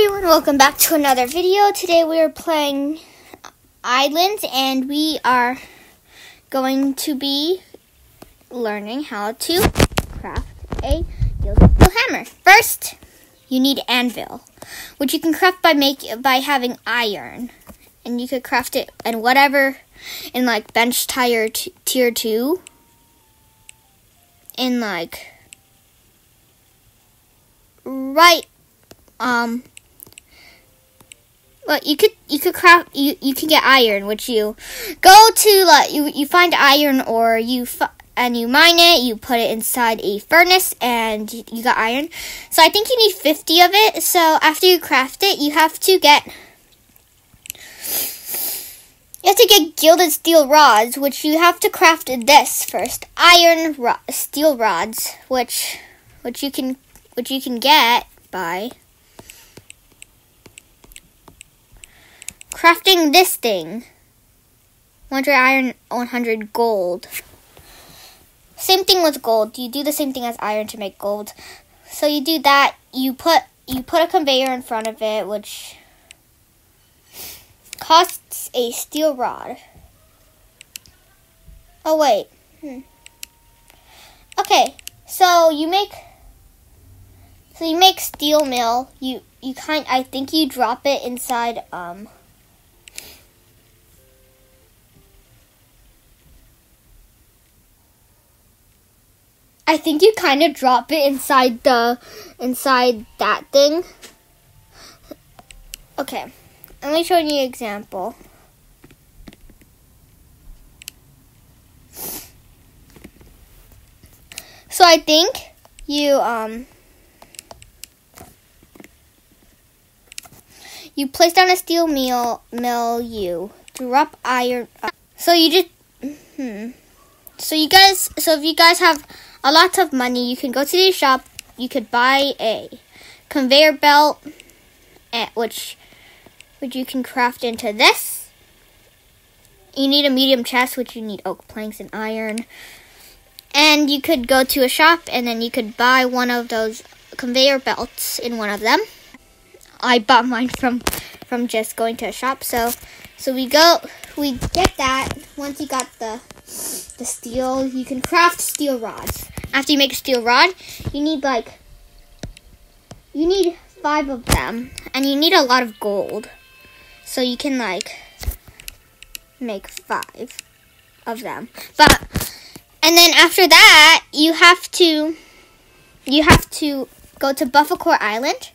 everyone, welcome back to another video. Today we are playing Islands and we are going to be learning how to craft a steel hammer. First, you need anvil, which you can craft by make by having iron. And you could craft it in whatever in like bench tire tier 2 in like right um well you could you could craft you you can get iron which you go to like you you find iron or you and you mine it you put it inside a furnace and you, you got iron. So i think you need 50 of it. So after you craft it you have to get you have to get gilded steel rods which you have to craft this first. Iron ro- steel rods which which you can which you can get by crafting this thing. 100 iron, 100 gold. Same thing with gold. You do the same thing as iron to make gold. So you do that. You put you put a conveyor in front of it, which costs a steel rod. Oh wait. Hmm. Okay, so you make so you make steel mill. You you kind I think you drop it inside um I think you kind of drop it inside the inside that thing. Okay. Let me show you an example. So I think you um you place down a steel mill mill you drop iron uh, so you just hmm so you guys so if you guys have a lot of money. You can go to the shop. You could buy a conveyor belt at which which you can craft into this. You need a medium chest which you need oak planks and iron. And you could go to a shop and then you could buy one of those conveyor belts in one of them. I bought mine from from just going to a shop. So so we go we get that. Once you got the the steel, you can craft steel rods. After you make a steel rod, you need like you need five of them and you need a lot of gold. So you can like make five of them. But and then after that, you have to you have to go to Buffalkor Island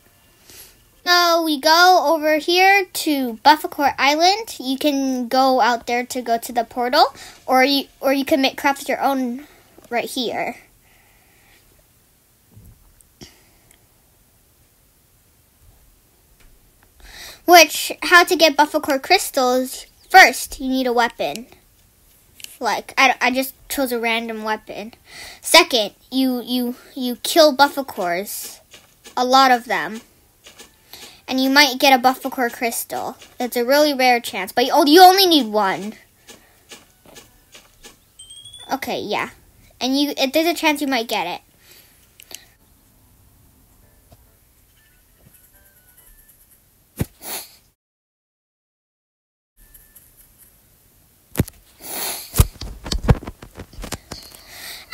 so we go over here to Buffalkor Island. You can go out there to go to the portal, or you or you can make craft your own right here. Which how to get Buffalkor crystals? First, you need a weapon. Like I, I just chose a random weapon. Second, you you you kill Buffalkors, a lot of them and you might get a Buffalkor crystal. It's a really rare chance, but you, oh, you only need one. Okay, yeah. And you if there's a chance you might get it.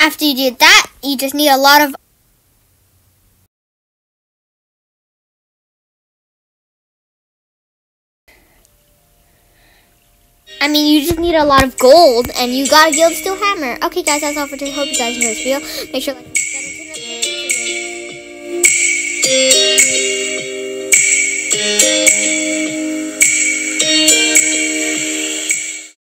After you do that, you just need a lot of I mean, you just need a lot of gold, and you got a Gild Steel Hammer. Okay, guys, that's all for today. Hope you guys enjoyed this video. Make sure to like